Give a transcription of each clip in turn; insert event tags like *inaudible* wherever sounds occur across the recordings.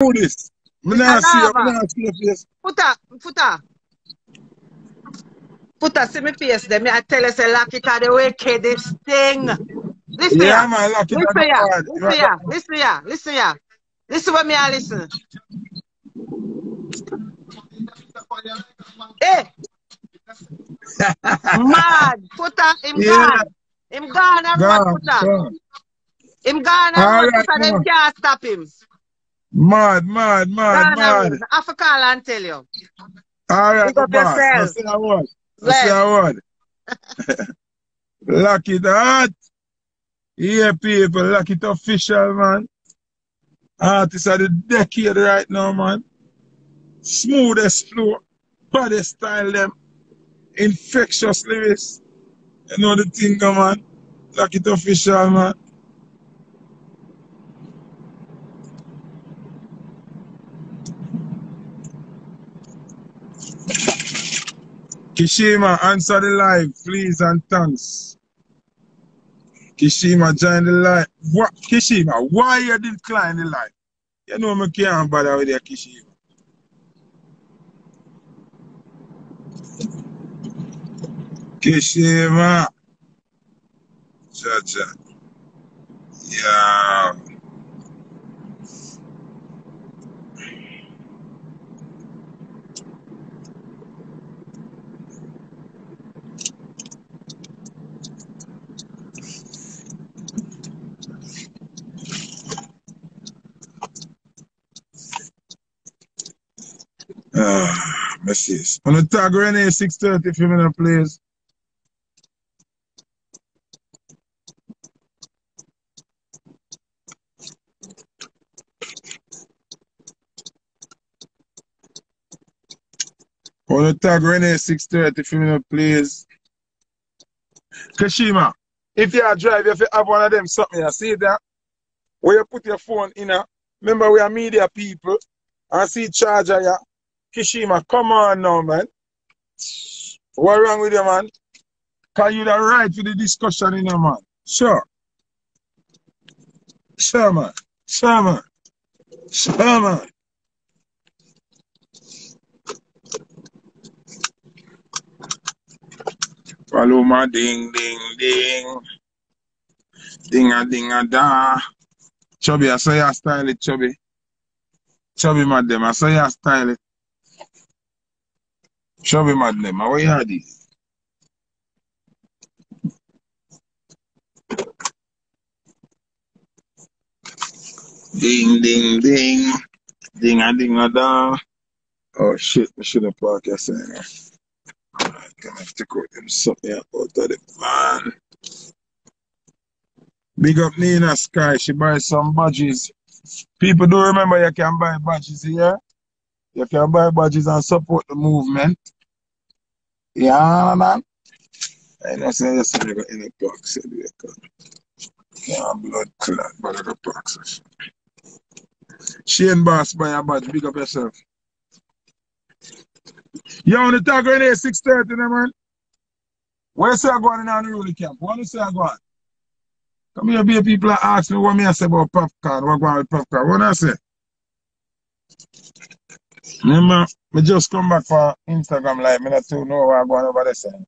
Who this? Me not see you, me not see your face. Puta, puta. Puta, see me face them. Me I tell you, say, lock it out the wickedest thing. Listen Yeah, here. man, lock it Listen here. Listen here. Listen here. Listen here. Listen what me I listen. Hey. Eh. *laughs* Mad. Puta, him Yeah. gone. Him gone, everyone, Gone, puta. gone. Him gone, everyone, right, puta. Man. can't stop him. Mad, mad, mad, mad. I have to call and tell you. All right, Big up boss. I yourself. say a word. I say a word. lock it hard. Yeah, people, lock it official, man. Artists of the decade right now, man. Smoothest flow, baddest style, them. Infectious lyrics. You know the thing, man. Lock it official, man. Kishima, answer the live, please, and thanks. Kishima, join the live. What, Kishima, why you decline the live? You know me can't bother with your Kishima. Kishima. Cha cha. Yeah. On the tag Renee 630 for me, please. On the tag Renee 630 for me, please. Kashima, if you are drive, you have one of them something. You see that? Where you put your phone in. a- Remember, we are media people. And see charger, yeah. Kishima, come on now, man. What wrong with you, man? Can you the right for the discussion in a man? Sure. Sure, man. Sure, man. Sure, man. Follow ding, ding, ding. Ding a ding a da. Chubby, I saw you style it, Chubby. Chubby madam, I saw you style it. Chubby madam, what you had? Ding, ding, ding. Ding a ding a da. Oh shit, I should have parked your saying. Alright, gonna have to go them something oh, out of the man. Big up Nina Sky, she buy some badges. People do remember you can buy badges here. If you can buy badges and support the movement. Yeah, man. I know say say you got in the box. Yeah, blood clot, but the box. Shane Boss buy a badge, big up yourself. You on the tag Renee 630 now, man. Where say I going in on the ruling camp? What you say I going? Come here, be people ask me what me I say about Popcaan, what going with Popcaan. What I say? Remember, me just come back for Instagram live. Me not too know what I'm going over there saying.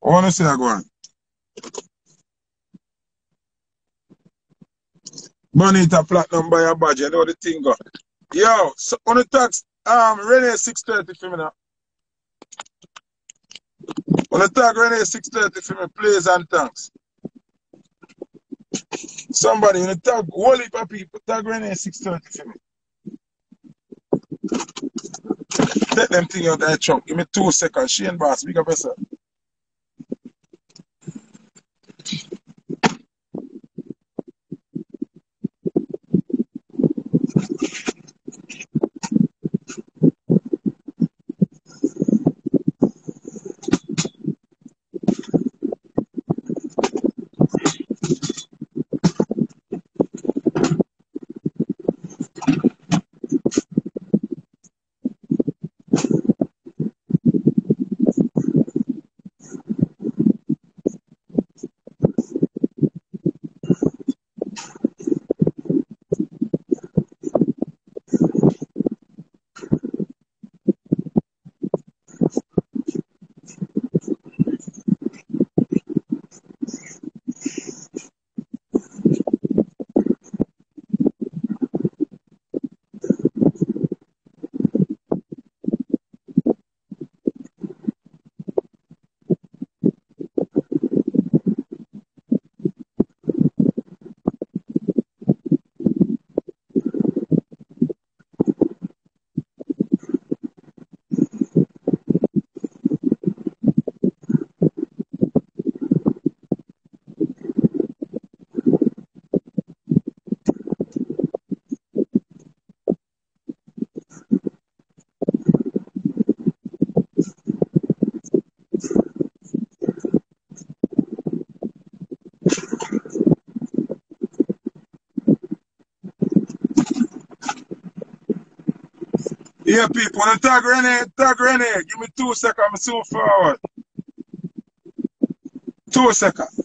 What you say I going? Bonita Platinum buy a badge, you know the thing go. Yo, so on the tax, um, Renee 630 for me now. On the tag Renee 630 for me, please and thanks. Somebody in the tag, whole heap people, tag Renee 630 for me. Take them thing out that chunk. Give me two seconds. Shane Boss, big up yourself. Yeah, people, when tag Renee, tag Renee, give me two seconds, I'm soon forward. Two seconds.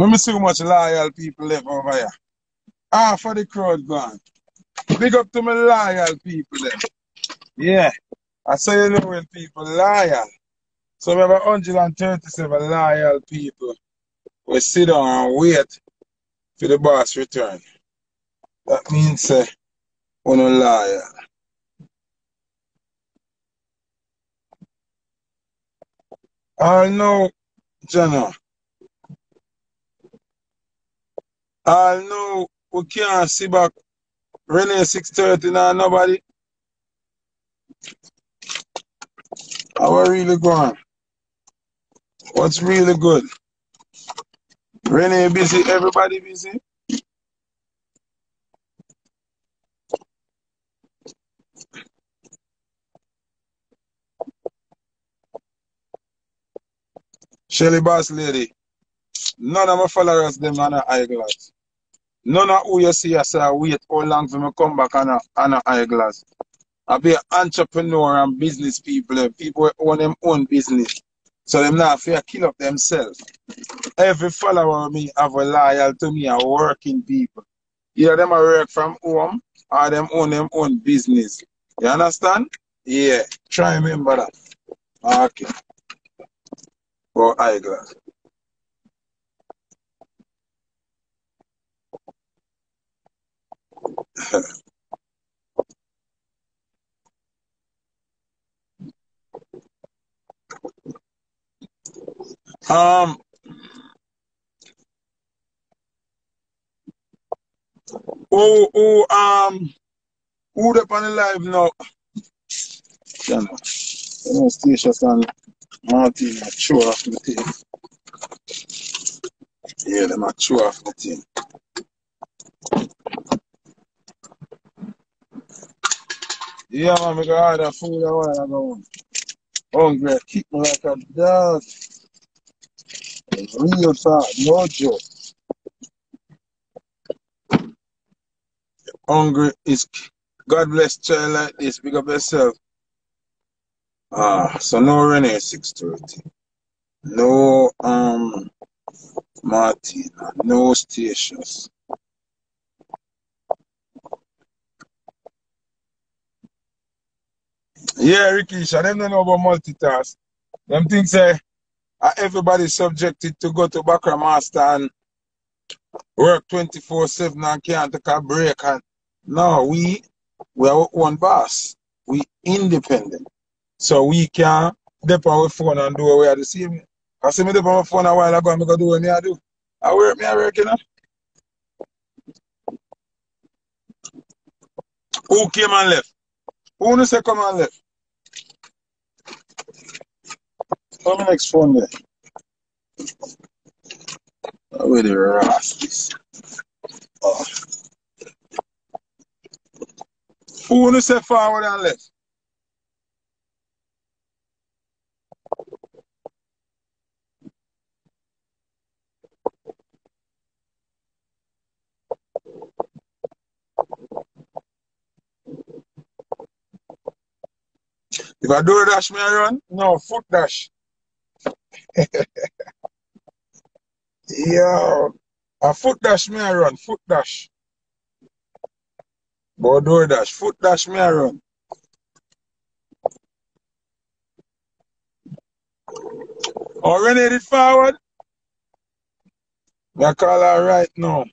Let me see how much loyal people live over here. Half of the crowd gone. Big up to my loyal people then. Yeah. I say know when people loyal. So we have 137 loyal people. We sit down and wait for the boss return. That means uh, we're not loyal. I know, Jenna. I know we can't see back Renee 630 now, nobody. How are really going? What's really good? Renee busy, everybody busy? Shelly Boss Lady. None of my followers them on a eyeglass. None of who you see I say wait how long for me come back on a, eyeglass. I be an entrepreneur and business people, eh, people who own them own business. So them not fear kill up themselves. Every follower of me have a loyal to me and working people. Either them are work from home or them own them own business. You understand? Yeah. Try remember that. Okay. For eyeglass. Um who who um who up on the live now? No. You know, station and Martin a show off the thing. Yeah, them a show off the thing. Yeah, man, I got order food a while ago. Hungry, kick me like a dog. Real talk, no joke. Hungry is God bless child like this. Big up yourself. Ah, so no Renee six thirty. No um Martina. No stations. Yeah, Rikisha, I don't know about multitask. Them things say uh, everybody subjected to go to Bakra Master and work 24 7 and can't take a break. And no, we we are one boss. We independent. So we can dip our phone and do what we are the same. I see me dip on my phone a while ago and I go do what me I do. I work me I work, you know. Who came and left? Who no say come and left? Phone there? Where the rascals? Oh. Who no say forward and left? If I do a dash, me I run? No, foot dash. *laughs* Yo, a foot dash me I run, foot dash. Door dash, foot dash me I run. Already headed forward? I call her right now.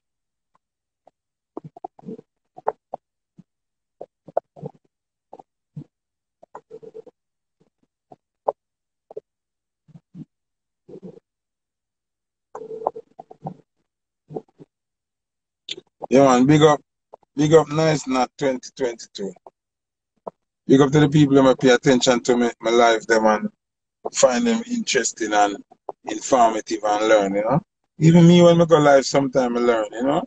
Yeah, man, big up, big up, nice, not 2022. Big up to the people who pay attention to me, my life, them, and find them interesting and informative and learn, you know. Even me, when I go live, sometimes I learn, you know.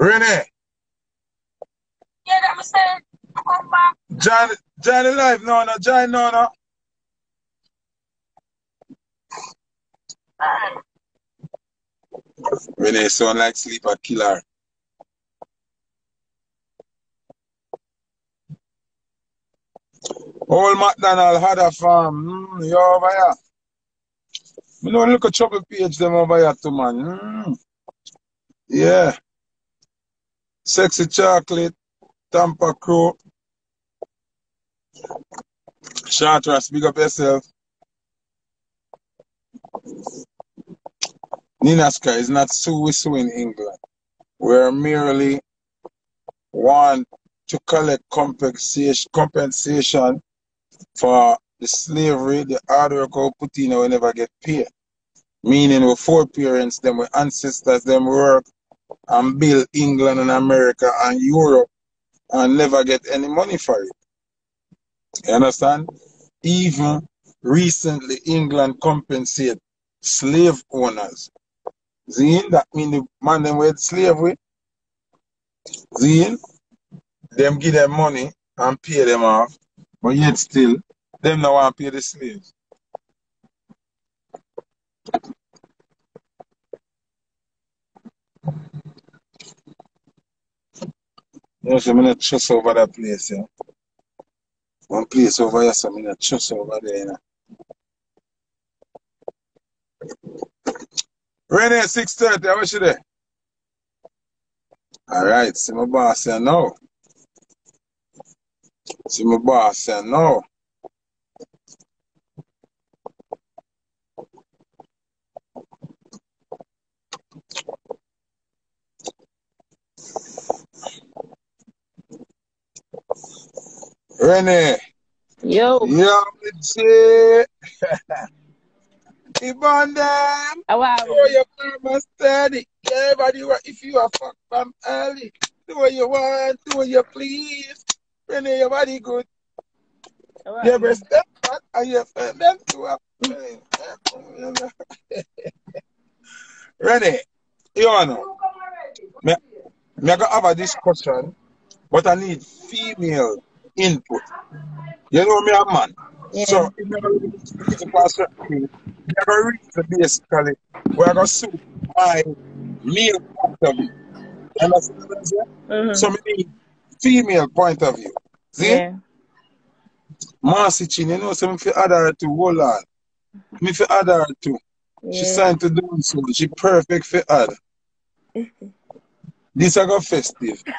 Renee, Yeah, that was saying, come back. Johnny, Johnny live, no, no, Johnny, no, no. Renee sound like sleeper killer. Old McDonald had a farm. Mm, you over here. Me know look at trouble page them over here too, man. Mm. Yeah. Sexy chocolate, Tampa Crow. Short Ross, big up yourself. Nina Sky is not so in England. We're merely want to collect compensation, compensation for the slavery, the hard work we put we never get paid. Meaning we foreparents, them we ancestors, them work and build England and America and Europe and never get any money for it. You understand? Even recently England compensate slave owners. Zine, that mean the man them with slavery. Zine, them give them money and pay them off, but yet still, them no want to pay the slaves. So I'm not trust over that place, yeah. One place over here, so I'm trust over there, you know. Renee, 6.30, how much you there? Alright, see my boss say no. See my boss say no. Renee. Yo. Yo, Mitzi. *laughs* Ibon them. Are Do we? your mama steady. Everybody, wa- if you are fuck from early, do what you want, do what you please. Renee, your body good. *laughs* Your we? breast them fat and your friend them are fine. Renee, you know, me, me I go have a discussion, but I need female input. You know me a man. Yeah. So if you go read the pastor, you go read the basically we're gonna suit my male point of view. Understand what I'm saying? Mm-hmm. So me female point of view. See? Yeah. Marcy Chin, you know, so me fi add her to hold on. Me fi add her to. She signed to do so. She perfect for add. *laughs* This I got festive. *laughs*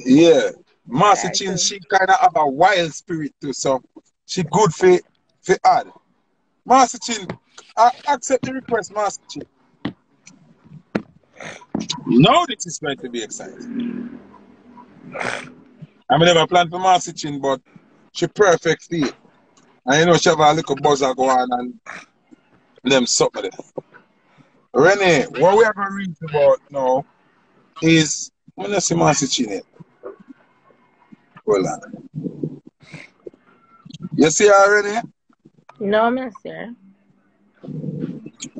Yeah. Marcy Yeah, Chin, she kind of have a wild spirit too, so she good for for add. Marcy Chin, I accept the request, Marcy Chin. Now this is going to be exciting. I mean, never planned for Marcy Chin, but she perfect for it. And you know, she have a little buzzer go on and them something. Renee, what we going to read about now is, when I see Marcy Chin here. Hold on. You see Renee? No, sure.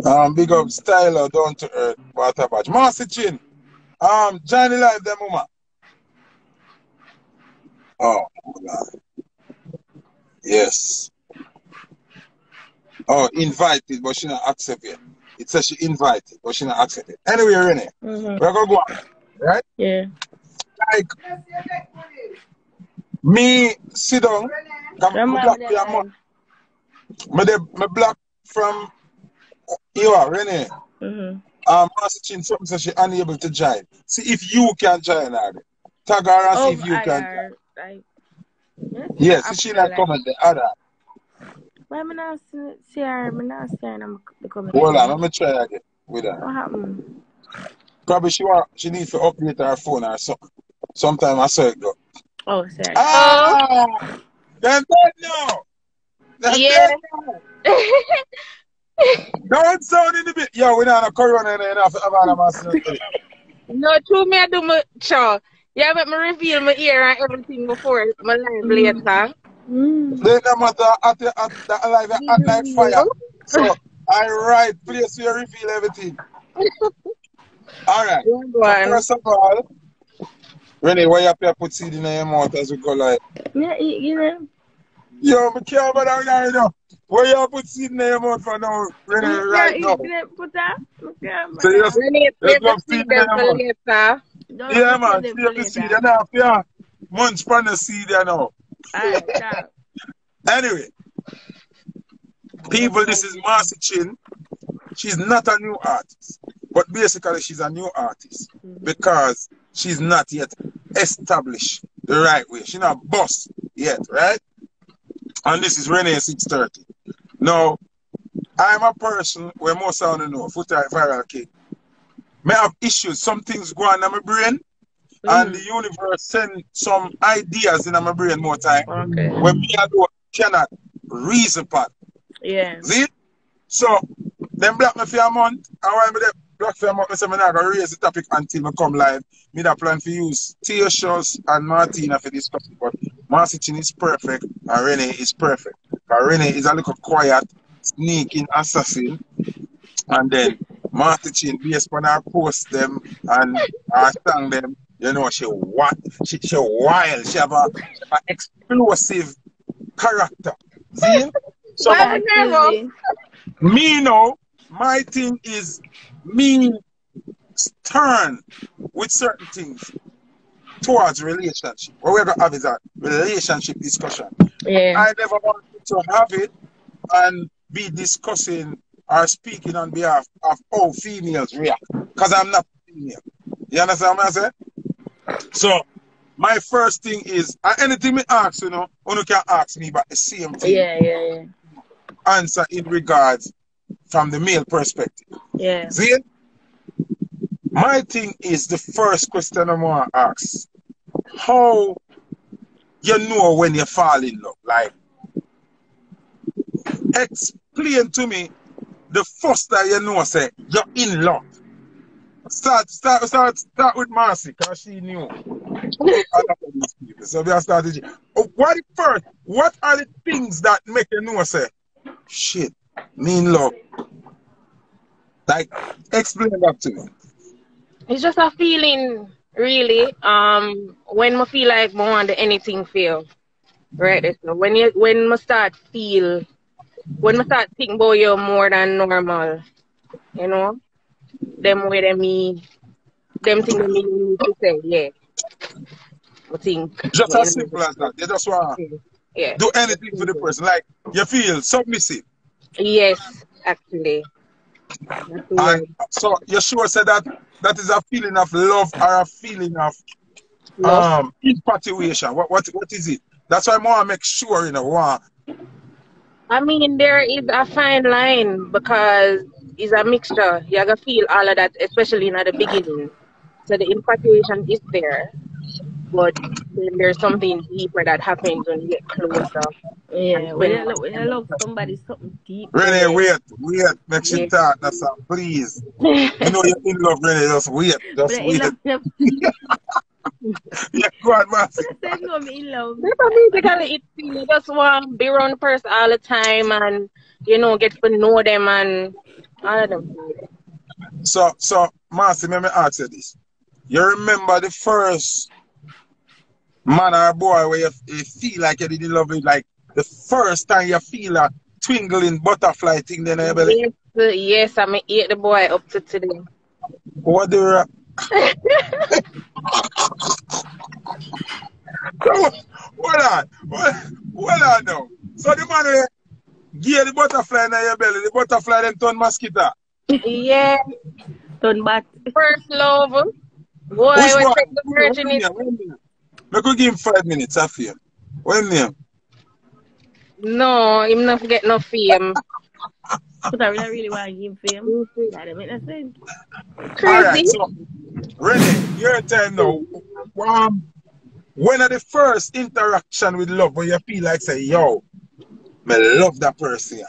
Um, big up Styler, down to earth, water badge. Marcy Chin, um, Johnny Live, them woman. Oh, hold on. Yes. Oh, invited, but she not accept it. It says she invited, but she not accept it. Anyway, Renee, Mm-hmm. we're gonna go on, right? Yeah. Like, me sit down, come Grandma, block I'm your there. Me, dey- me block from you are Renee. Mm-hmm. Um, Chin, something says she unable to join. See if you can join her. Tag her and Oh, see if you I can. are. Like, yes, Yes, I'm see she not like, comment the other. why I not see see her? I'm not seeing I'm the comment. Hold on, let me try again with her. What happened? Probably she want she need to update her phone or something. Sometime I saw it go. Oh, sorry. Ah, them dead now. Them Yeah. dead now. Don't sound in the bit. Yo, we're not a corona and enough to have a master. No, true me I do my show. Yeah, but me reveal my ear and everything before my live later. Mm. They no matter at the at the alive at like fire. So I write place where you reveal everything. *laughs* All right. Go So on. first of all, Renee, why you have to put seed in your mouth as we go like? Yeah, you, you know. Yo, me care about that guy now. Why you have put seed in your mouth for now, Renee, Yeah, right now? didn't put that. Okay, So man. yes, Renee, Let's save go the see seed them, them for man. later. Don't yeah man, them save for the seed. later. You know, yeah. Munch pan the seed you know. Alright, stop. Anyway, people, this is Marcy Chin. She's not a new artist, but basically she's a new artist mm-hmm. because she's not yet established the right way. She's not boss yet, right? And this is Renee 630. Now, I'm a person where most of you know, foot viral kid. May have issues, some things go on in my brain, mm-hmm. and the universe send some ideas in my brain more time. Okay. When me I do cannot reason part. Yeah. See? So, them black me for a month, and while me dey block for a month, say me not gonna raise the topic until me come live. Me da plan to use Tia Shows and Martina for this it, but Marcy Chin is perfect, and Renee is perfect. But Renee is a little quiet, sneaking assassin, and then Marcy Chin, based on her post them and her song them, you know, she what she, she wild, she have a, she have a explosive character. See? So Why Alright, would never? Susie. me now, my thing is me stern with certain things towards relationship. What we're gonna have is a relationship discussion. Yeah. I never wanted to have it and be discussing or speaking on behalf of how females react. Because I'm not female. You understand what I'm saying? So my first thing is and anything me ask, you know, you can ask me about the same thing. Yeah, yeah, yeah. Answer in regards from the male perspective. Yeah. See? My thing is the first question I want to ask. How you know when you fall in love? Like, explain to me the first that you know say you're in love. Start, start, start, start with Marcy, because she knew. So we are starting. Oh, What first? What are the things that make you know say, shit, mean love? Like, explain that to me. It's just a feeling, really. Um, when I feel like I want anything feel, right? So when you when I start feel, when I start think about you more than normal, you know, them way them me, them thing that me need to say, yeah. I think. Just as simple as that. You just want to Yeah. do anything for the person. Like, you feel submissive. Yes, actually. And so Yeshua said that that is a feeling of love or a feeling of um infatuation. What what what is it? That's why I want to make sure, you know, want I mean, there is a fine line because it's a mixture. You gotta feel all of that, especially in the beginning. So the infatuation is there, but then there's something deeper that happens when you get closer. Yeah. When you, lo- when you love somebody, something deep. Renee, wait, wait, make she Yeah. talk, that's all, please. You know you're in love, Renee, just wait, But just in wait. Yeah, go on, Marcy. said no, me in love. That's basically it. You just want to be around the person all the time and, you know, get to know them and all of them. So, so, Marcy, let me ask you this. You remember the first man or boy where you, you feel like you didn't love it, like the first time you feel a twinkling butterfly thing then in your belly? Yes, uh, yes, I'm eat the boy up to today. What do you... *laughs* Hold on, hold hold on now. So the man where give the butterfly in your belly, the butterfly then turn mosquito. Yeah, Turn back. first love. Boy, Which was one? take the virginity. When? We could give him five minutes of fame. When name? No, him not get no fame. *laughs* But I really, really want to give him. That don't make no sense. All right, Crazy. so Renee, your time now. Um, when are the first interaction with love when you feel like say, yo, me love that person?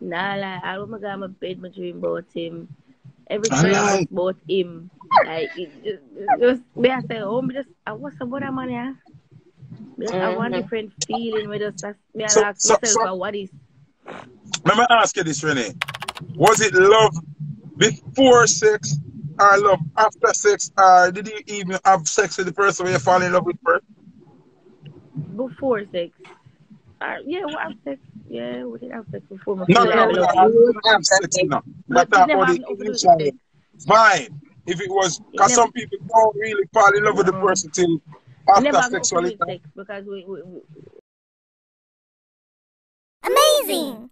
Nah, like, I remember going to bed, my dream about him. Every time right. was about him. Like, just, just, me I say, oh, me just, I want about that man, yeah? Me just have one Mhm. different feeling. Me just, me I So- ask so- myself, so- what is, Let me ask you this, Renee. Was it love before sex or love after sex or did you even have sex with the person when you fall in love with first? before sex? Uh, yeah, we have sex. Yeah, we did have sex before. No, feel no, like no, love. no, you don't have sex now. But Not it if it was because some people don't really fall in love with the person till after never sexuality. Because we, we, we. Amazing.